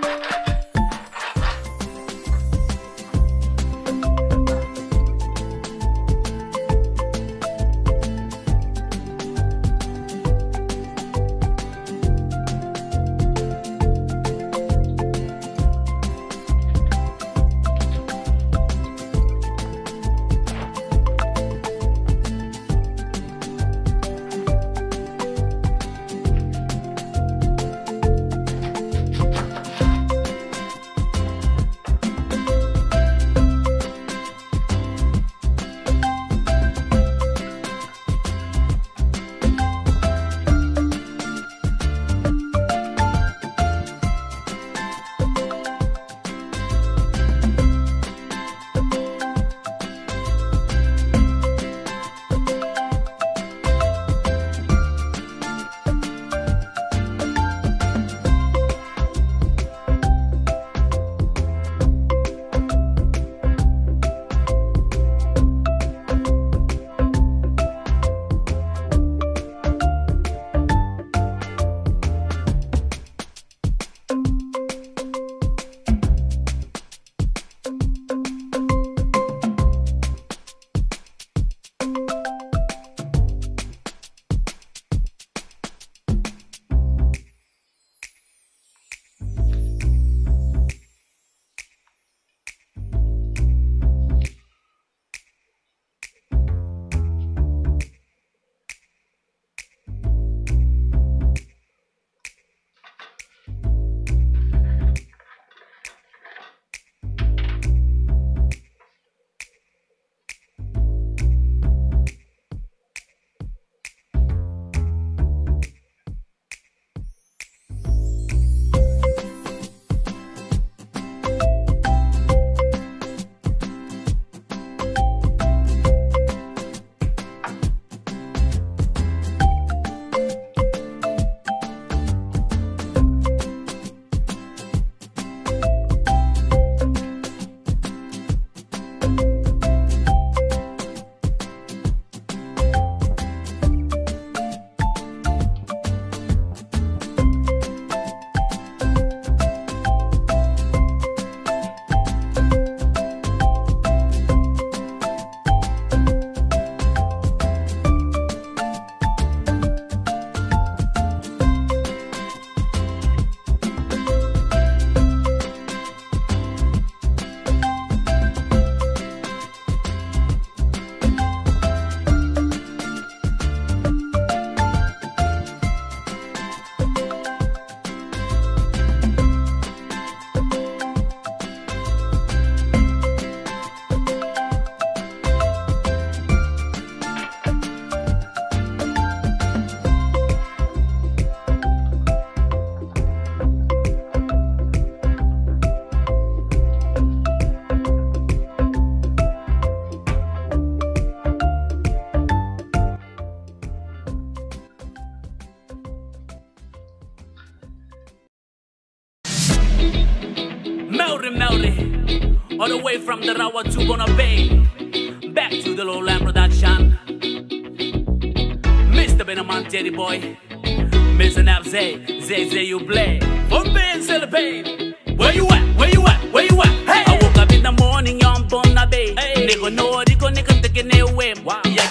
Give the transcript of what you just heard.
Bye. Melry Melry, all the way from the Rawa to Bonabay, back to the Lowland production. Mr. Benaman Teddy Boy, Mr. Navze, Zay Zay you play. One pain, celebrate. Where you at? Where you at? Where you at? Hey! I woke up in the morning, young Bonabay. Hey. Nigga, no, nigga, nigga, taking it away. Wow. Yeah,